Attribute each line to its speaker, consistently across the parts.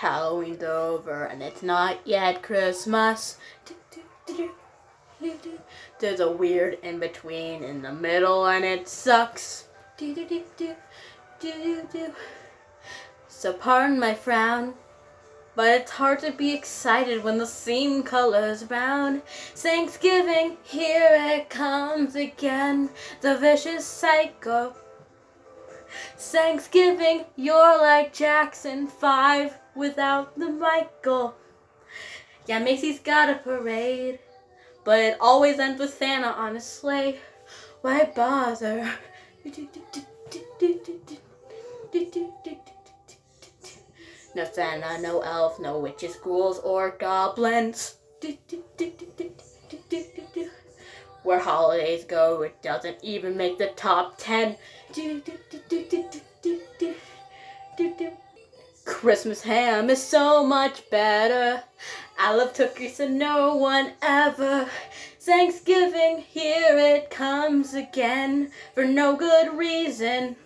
Speaker 1: Halloween's over and it's not yet Christmas. There's a weird in between in the middle and it sucks. So pardon my frown, but it's hard to be excited when the same color's round. Thanksgiving, here it comes again, the vicious cycle. Thanksgiving, you're like Jackson 5 without the Michael. Yeah, Macy's got a parade, but it always ends with Santa on a sleigh. Why bother? No Santa, no elf, no witches, ghouls, or goblins. Where holidays go, it doesn't even make the top ten. Christmas ham is so much better. I love turkey so no one ever. Thanksgiving, here it comes again for no good reason.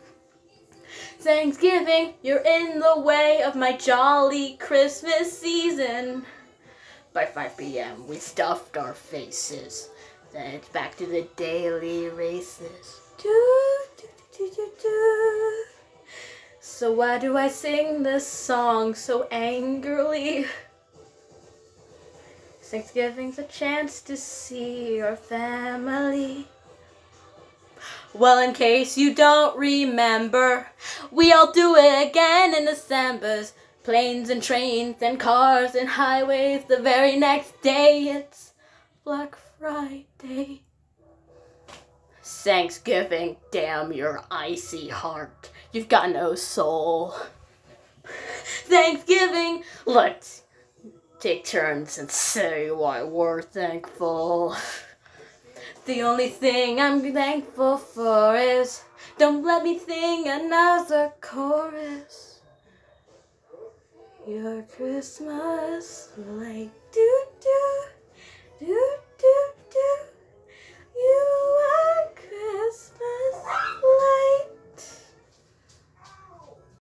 Speaker 1: Thanksgiving, you're in the way of my jolly Christmas season. By 5 p.m., we stuffed our faces. Then it's back to the daily races. So why do I sing this song so angrily? Thanksgiving's a chance to see your family. Well, in case you don't remember, we all do it again in December's planes and trains and cars and highways. The very next day, it's Black Friday. Thanksgiving, damn your icy heart. You've got no soul. Thanksgiving, let's take turns and say why we're thankful. The only thing I'm thankful for is don't let me sing another chorus. Your Christmas like doo.